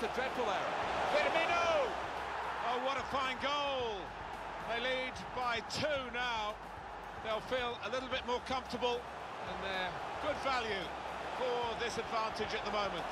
that's a dreadful error. Firmino! Oh, what a fine goal! They lead by two now. They'll feel a little bit more comfortable, and they're good value for this advantage at the moment.